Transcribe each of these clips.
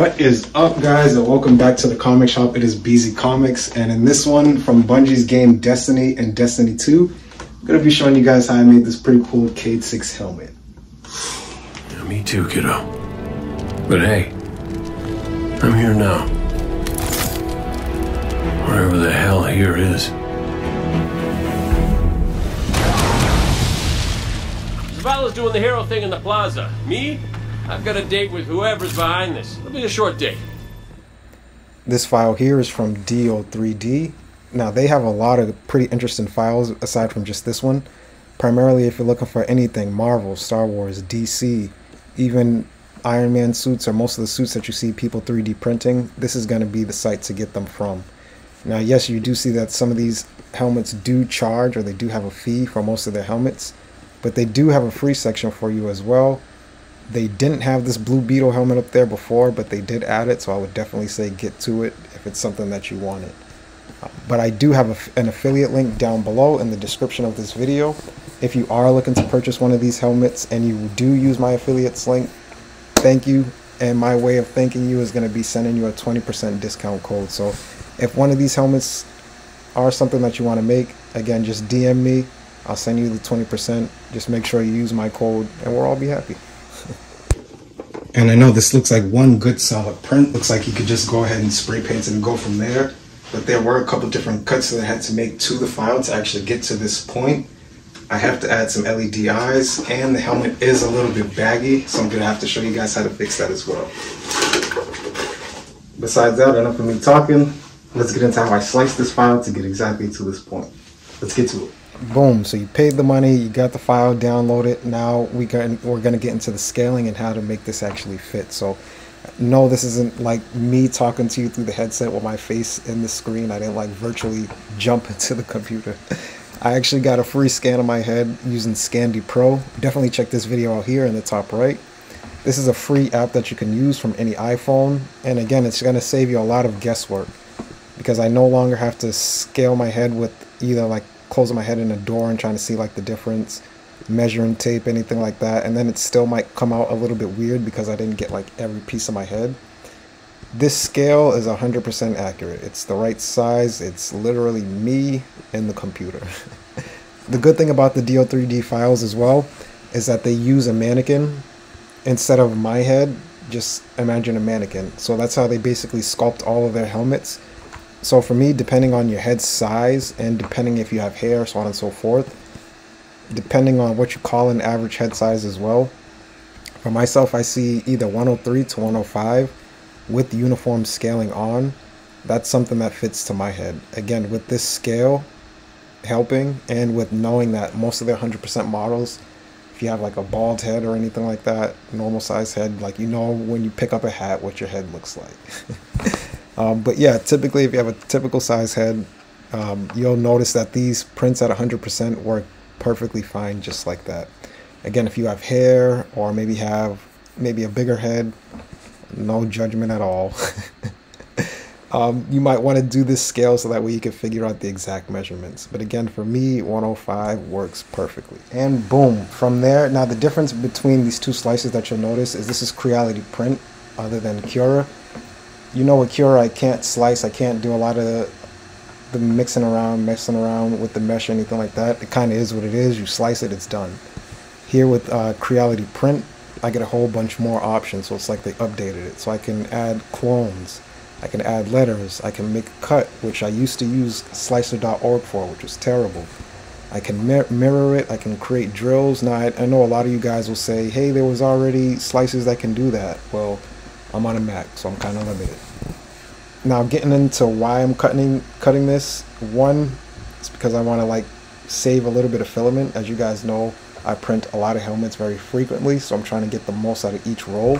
What is up, guys, and welcome back to the comic shop. It is Beezy Comics, and in this one from Bungie's game Destiny and Destiny 2, I'm gonna be showing you guys how I made this pretty cool Cayde 6 helmet. Yeah, me too, kiddo. But hey, I'm here now. Wherever the hell here is. Zavala's doing the hero thing in the plaza. Me? I've got a date with whoever's behind this. It'll be a short date. This file here is from DO3D. Now, they have a lot of pretty interesting files aside from just this one. Primarily, if you're looking for anything Marvel, Star Wars, DC, even Iron Man suits or most of the suits that you see people 3D printing, this is going to be the site to get them from. Now, yes, you do see that some of these helmets do charge or they do have a fee for most of their helmets, but they do have a free section for you as well they didn't have this Blue Beetle helmet up there before, but they did add it, so I would definitely say get to it if it's something that you wanted. But I do have a, an affiliate link down below in the description of this video. If you are looking to purchase one of these helmets and you do use my affiliates link, thank you. And my way of thanking you is going to be sending you a 20% discount code. So if one of these helmets are something that you want to make, again, just DM me. I'll send you the 20%. Just make sure you use my code and we'll all be happy. And I know this looks like one good solid print. Looks like you could just go ahead and spray paint it and go from there. But there were a couple different cuts that I had to make to the file to actually get to this point. I have to add some LED eyes and the helmet is a little bit baggy. So I'm gonna have to show you guys how to fix that as well. Besides that, enough of me talking. Let's get into how I sliced this file to get exactly to this point. Let's get to it boom. So you paid the money you got the file downloaded now we got we're going to get into the scaling and how to make this actually fit. So no this isn't like me talking to you through the headset with my face in the screen. I didn't like virtually jump into the computer. I actually got a free scan of my head using scandy pro. Definitely check this video out here in the top right. This is a free app that you can use from any iphone. And again it's going to save you a lot of guesswork because i no longer have to scale my head with either like closing my head in a door and trying to see like the difference, measuring tape, anything like that. And then it still might come out a little bit weird because I didn't get like every piece of my head. This scale is 100% accurate. It's the right size. It's literally me and the computer. the good thing about the DO3D files as well is that they use a mannequin instead of my head. Just imagine a mannequin. So that's how they basically sculpt all of their helmets so for me, depending on your head size and depending if you have hair, so on and so forth, depending on what you call an average head size as well. For myself, I see either 103 to 105 with uniform scaling on. That's something that fits to my head. Again, with this scale helping and with knowing that most of their 100% models, if you have like a bald head or anything like that, normal size head, like you know when you pick up a hat what your head looks like. Um, but yeah, typically if you have a typical size head, um, you'll notice that these prints at 100% work perfectly fine just like that. Again, if you have hair or maybe have maybe a bigger head, no judgment at all. um, you might want to do this scale so that way you can figure out the exact measurements. But again, for me, 105 works perfectly. And boom, from there, now the difference between these two slices that you'll notice is this is Creality Print other than Cura you know with Cura I can't slice, I can't do a lot of the, the mixing around, messing around with the mesh or anything like that. It kind of is what it is. You slice it, it's done. Here with uh, Creality Print, I get a whole bunch more options. So it's like they updated it. So I can add clones. I can add letters. I can make cut, which I used to use slicer.org for, which was terrible. I can mir mirror it. I can create drills. Now, I, I know a lot of you guys will say, hey, there was already slices that can do that. Well, I'm on a Mac, so I'm kind of limited. Now, getting into why I'm cutting cutting this, one, it's because I want to like save a little bit of filament. As you guys know, I print a lot of helmets very frequently, so I'm trying to get the most out of each roll.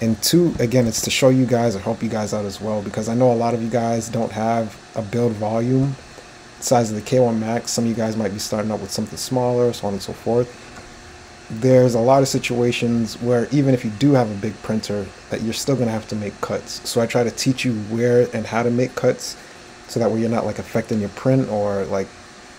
And two, again, it's to show you guys or help you guys out as well, because I know a lot of you guys don't have a build volume size of the K1 Max. Some of you guys might be starting up with something smaller, so on and so forth there's a lot of situations where even if you do have a big printer that you're still going to have to make cuts. So i try to teach you where and how to make cuts so that way you're not like affecting your print or like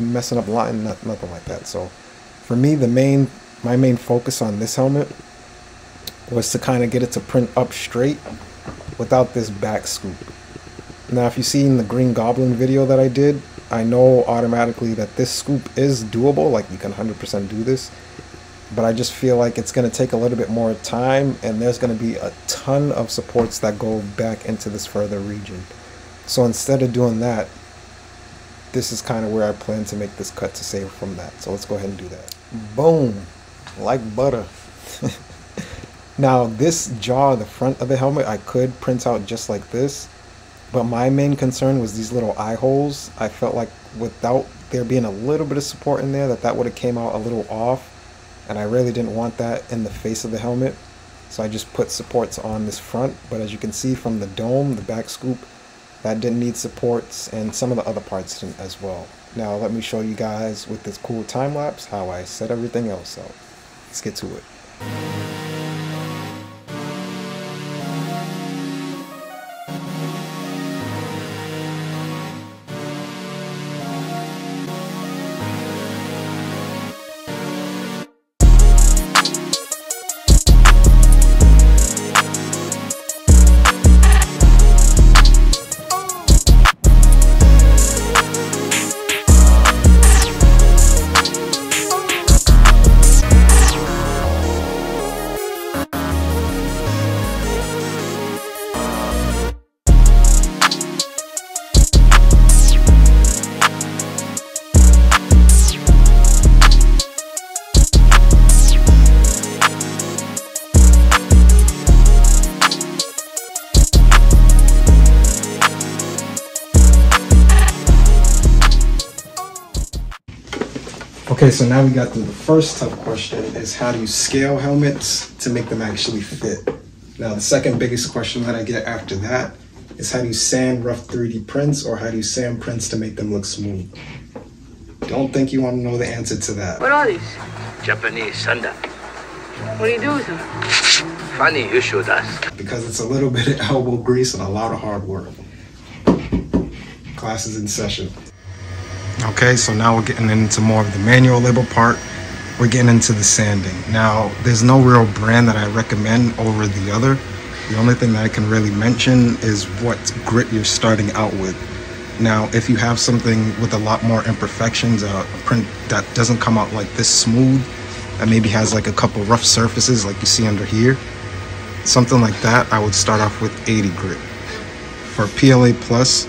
messing up line nothing like that. So for me the main my main focus on this helmet was to kind of get it to print up straight without this back scoop. Now, if you've seen the Green Goblin video that I did, I know automatically that this scoop is doable, like you can 100% do this, but I just feel like it's going to take a little bit more time and there's going to be a ton of supports that go back into this further region. So instead of doing that, this is kind of where I plan to make this cut to save from that. So let's go ahead and do that. Boom, like butter. now this jaw, the front of the helmet, I could print out just like this, but my main concern was these little eye holes. I felt like without there being a little bit of support in there, that that would have came out a little off, and I really didn't want that in the face of the helmet. So I just put supports on this front, but as you can see from the dome, the back scoop, that didn't need supports and some of the other parts didn't as well. Now let me show you guys with this cool time lapse how I set everything else up. Let's get to it. So now we got to the first tough question is how do you scale helmets to make them actually fit? Now the second biggest question that I get after that is how do you sand rough 3D prints or how do you sand prints to make them look smooth? Don't think you want to know the answer to that. What are these? Japanese sanda. What do you do with them? Funny you should ask. Because it's a little bit of elbow grease and a lot of hard work. Class is in session. Okay, so now we're getting into more of the manual labor part. We're getting into the sanding. Now, there's no real brand that I recommend over the other. The only thing that I can really mention is what grit you're starting out with. Now, if you have something with a lot more imperfections, a print that doesn't come out like this smooth, that maybe has like a couple rough surfaces like you see under here, something like that, I would start off with 80 grit. For PLA Plus,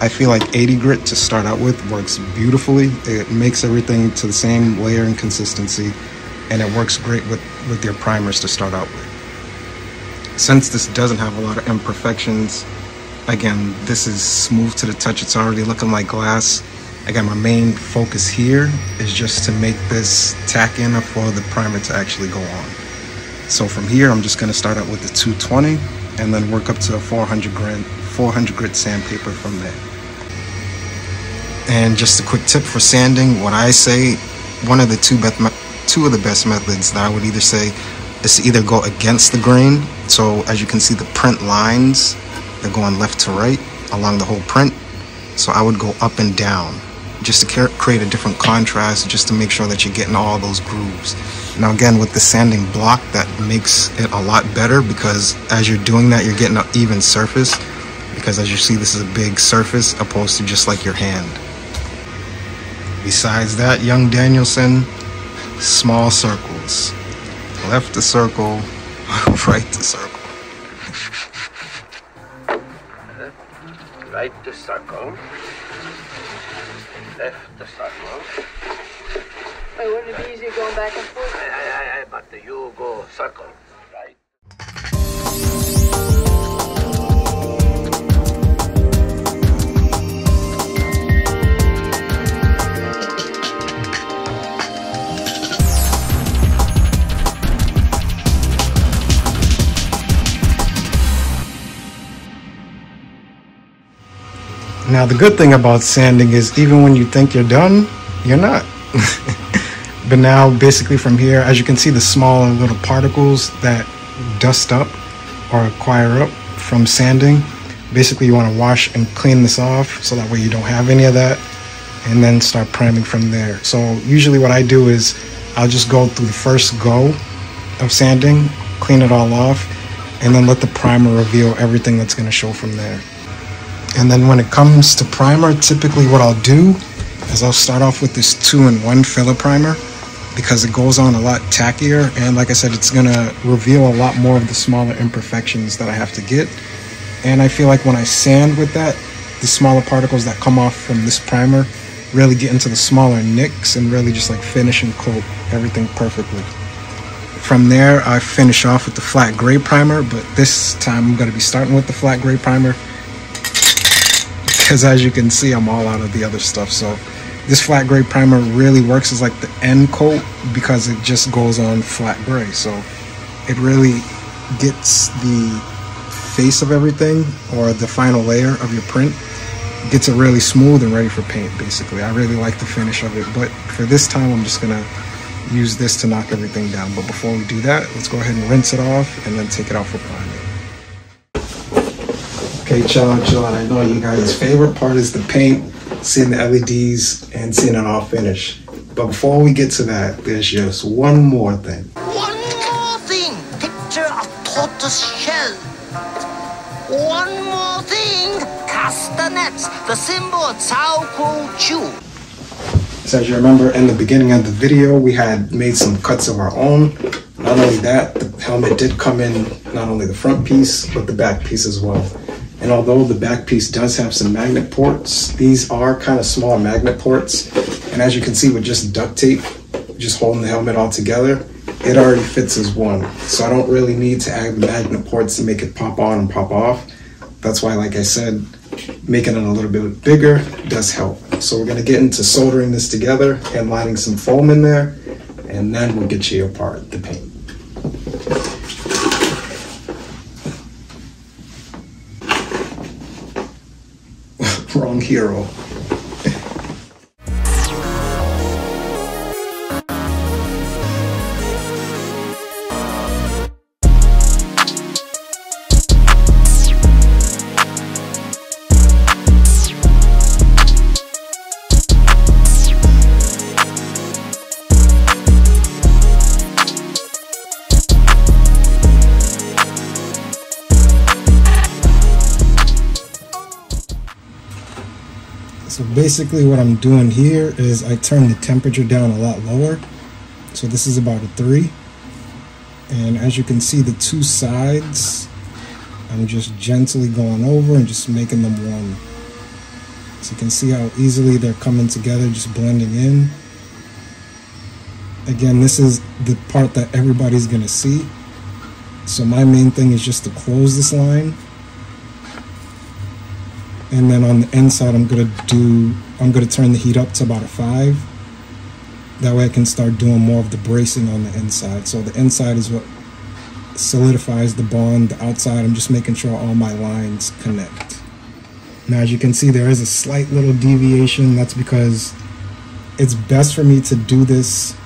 I feel like 80 grit to start out with works beautifully. It makes everything to the same layer and consistency, and it works great with, with your primers to start out with. Since this doesn't have a lot of imperfections, again, this is smooth to the touch. It's already looking like glass. Again, my main focus here is just to make this tack in for the primer to actually go on. So from here, I'm just gonna start out with the 220 and then work up to a 400 grit, 400 grit sandpaper from there. And just a quick tip for sanding, what I say, one of the two best, two of the best methods that I would either say is to either go against the grain. So as you can see, the print lines, they're going left to right along the whole print. So I would go up and down just to create a different contrast, just to make sure that you're getting all those grooves. Now again, with the sanding block, that makes it a lot better because as you're doing that, you're getting an even surface because as you see, this is a big surface opposed to just like your hand. Besides that, young Daniel-san, small circles. Left the circle, right the circle. Right the circle. Left the circle. Wait, wouldn't it be easier going back and forth? Aye, aye, aye, aye, but you go circle. Now the good thing about sanding is even when you think you're done, you're not. but now basically from here, as you can see the small little particles that dust up or acquire up from sanding, basically you want to wash and clean this off so that way you don't have any of that and then start priming from there. So usually what I do is I'll just go through the first go of sanding, clean it all off, and then let the primer reveal everything that's going to show from there. And then when it comes to primer, typically what I'll do is I'll start off with this two-in-one filler primer because it goes on a lot tackier. And like I said it's gonna reveal a lot more of the smaller imperfections that I have to get. And I feel like when I sand with that the smaller particles that come off from this primer really get into the smaller nicks and really just like finish and coat everything perfectly. From there, I finish off with the flat gray primer, but this time I'm to be starting with the flat gray primer because as you can see, I'm all out of the other stuff. So this flat gray primer really works as like the end coat because it just goes on flat gray. So it really gets the face of everything or the final layer of your print gets it really smooth and ready for paint basically I really like the finish of it but for this time I'm just gonna use this to knock everything down. But before we do that, let's go ahead and rinse it off and then take it off for priming. Okay, chillin', chillin'. I know you guys' favorite part is the paint, seeing the LEDs and seeing it all finish. But before we get to that, there's just one more thing. One more thing. Picture of tortoise shell. One more thing. Castanets, the symbol of Cao Kuo Chu. So as you remember in the beginning of the video, we had made some cuts of our own. Not only that, the helmet did come in not only the front piece, but the back piece as well. And although the back piece does have some magnet ports, these are kind of small magnet ports. And as you can see with just duct tape, just holding the helmet all together, it already fits as one. So I don't really need to add the magnet ports to make it pop on and pop off. That's why, like I said, making it a little bit bigger does help. So we're gonna get into soldering this together and lining some foam in there, and then we'll get you apart the paint. Wrong hero. Basically what I'm doing here is I turn the temperature down a lot lower. So this is about a three. And as you can see, the two sides, I'm just gently going over and just making them warm. So you can see how easily they're coming together, just blending in. Again, this is the part that everybody's gonna see. So my main thing is just to close this line and then on the inside I'm gonna do I'm gonna turn the heat up to about a five. That way I can start doing more of the bracing on the inside. So the inside is what solidifies the bond. The outside I'm just making sure all my lines connect. Now as you can see there is a slight little deviation. That's because it's best for me to do this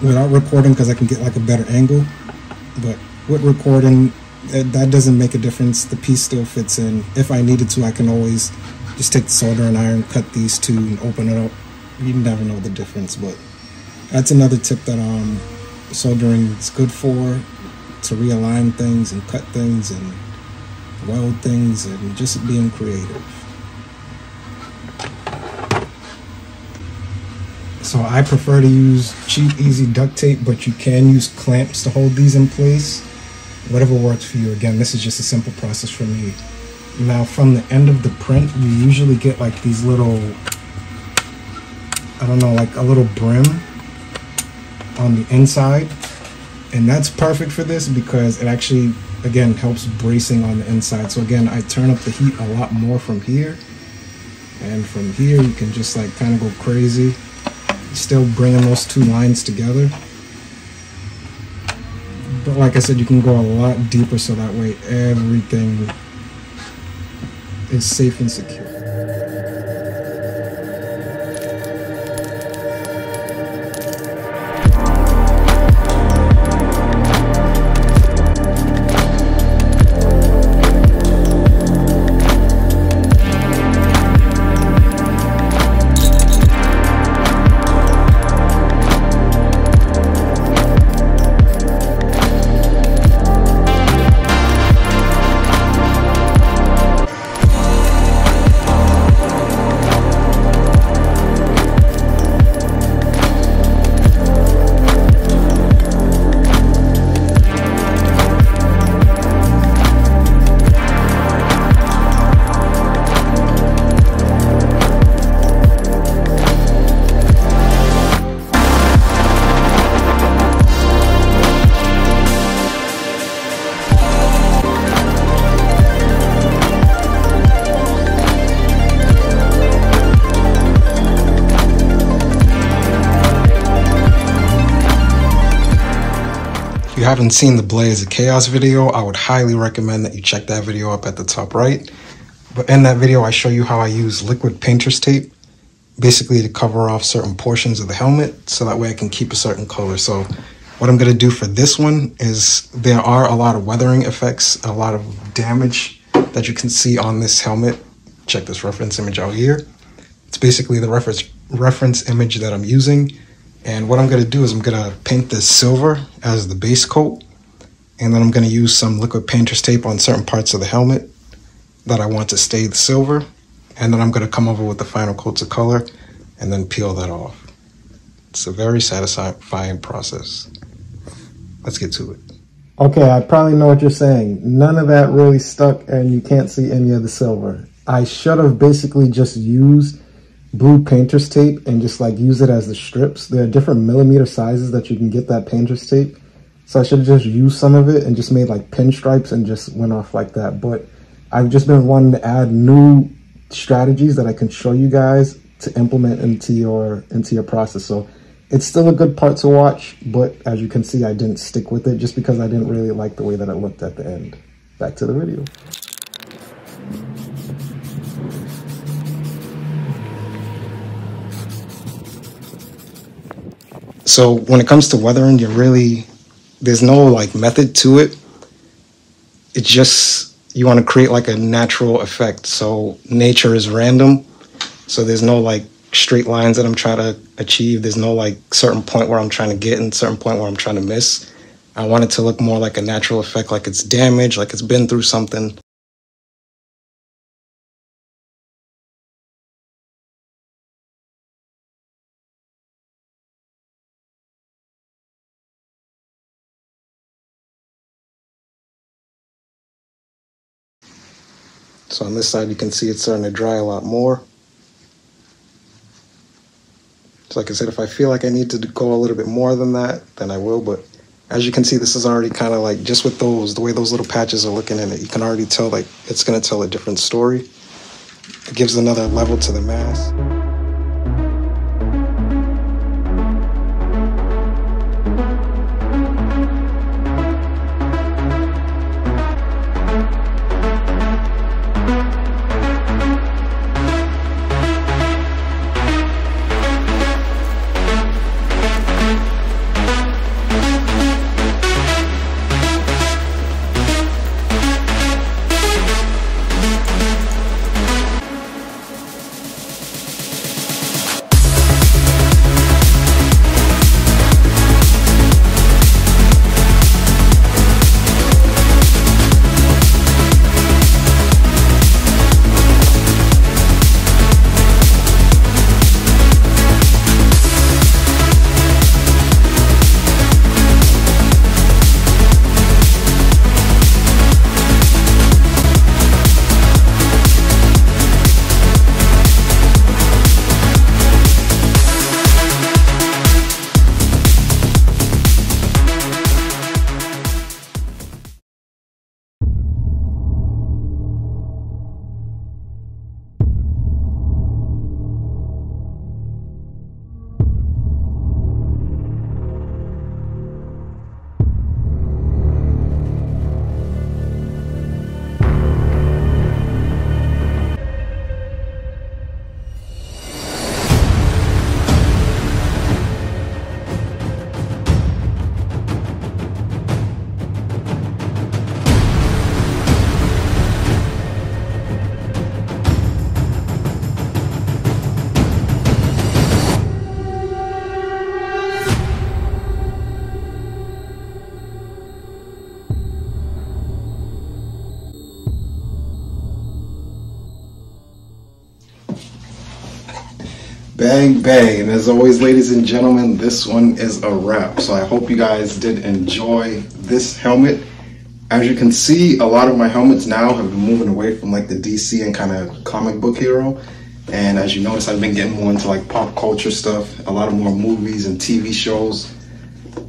without recording because I can get like a better angle. But with recording that doesn't make a difference. The piece still fits in. If I needed to, I can always just take the soldering iron, cut these two, and open it up. You never know the difference, but that's another tip that um, soldering is good for to realign things and cut things and weld things and just being creative. So I prefer to use cheap, easy duct tape, but you can use clamps to hold these in place whatever works for you. Again, this is just a simple process for me. Now, from the end of the print, you usually get like these little, I don't know, like a little brim on the inside. And that's perfect for this because it actually, again, helps bracing on the inside. So again, I turn up the heat a lot more from here. And from here, you can just like kind of go crazy. Still bringing those two lines together. But like I said, you can go a lot deeper so that way everything is safe and secure. Haven't seen the Blaze of Chaos video, I would highly recommend that you check that video up at the top right. But in that video, I show you how I use liquid painter's tape, basically to cover off certain portions of the helmet, so that way I can keep a certain color. So what I'm going to do for this one is there are a lot of weathering effects, a lot of damage that you can see on this helmet. Check this reference image out here. It's basically the reference reference image that I'm using. And what I'm going to do is I'm going to paint this silver as the base coat. And then I'm going to use some liquid painter's tape on certain parts of the helmet that I want to stay the silver. And then I'm going to come over with the final coats of color and then peel that off. It's a very satisfying process. Let's get to it. Okay, I probably know what you're saying. None of that really stuck and you can't see any of the silver. I should have basically just used blue painter's tape and just like use it as the strips. There are different millimeter sizes that you can get that painter's tape. So I should have just used some of it and just made like pinstripes and just went off like that. But I've just been wanting to add new strategies that I can show you guys to implement into your into your process. So it's still a good part to watch, but as you can see, I didn't stick with it just because I didn't really like the way that it looked at the end. Back to the video. So when it comes to weathering, you're really, there's no like method to it. It's just, you want to create like a natural effect. So nature is random. So there's no like straight lines that I'm trying to achieve. There's no like certain point where I'm trying to get and certain point where I'm trying to miss. I want it to look more like a natural effect, like it's damaged, like it's been through something. So on this side, you can see it's starting to dry a lot more. So like I said, if I feel like I need to go a little bit more than that, then I will. But as you can see, this is already kind of like, just with those, the way those little patches are looking in it, you can already tell like it's going to tell a different story. It gives another level to the mask. Bang, bang. And as always, ladies and gentlemen, this one is a wrap. So I hope you guys did enjoy this helmet. As you can see, a lot of my helmets now have been moving away from like the DC and kind of comic book hero. And as you notice, I've been getting more into like pop culture stuff, a lot of more movies and TV shows.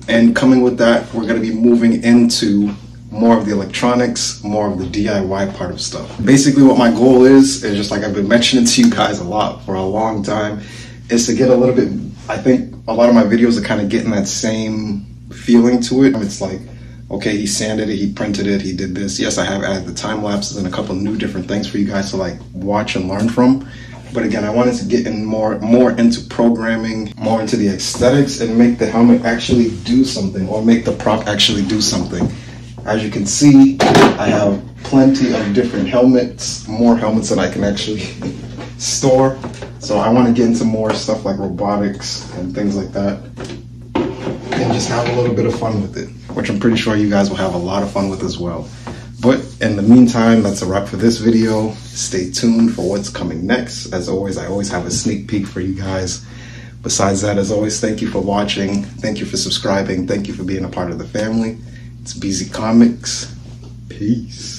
And coming with that, we're going to be moving into more of the electronics, more of the DIY part of stuff. Basically what my goal is, is just like I've been mentioning to you guys a lot for a long time, is to get a little bit, I think a lot of my videos are kind of getting that same feeling to it. It's like Okay, he sanded it, he printed it, he did this. Yes, I have added the time lapses and a couple new different things for you guys to like watch and learn from. But again, I wanted to get in more more into programming, more into the aesthetics, and make the helmet actually do something, or make the prop actually do something. As you can see, I have plenty of different helmets, more helmets than I can actually store. So I want to get into more stuff like robotics and things like that, and just have a little bit of fun with it, which I'm pretty sure you guys will have a lot of fun with as well. But in the meantime, that's a wrap for this video. Stay tuned for what's coming next. As always, I always have a sneak peek for you guys. Besides that, as always, thank you for watching. Thank you for subscribing. Thank you for being a part of the family. It's Beezy Comics. Peace.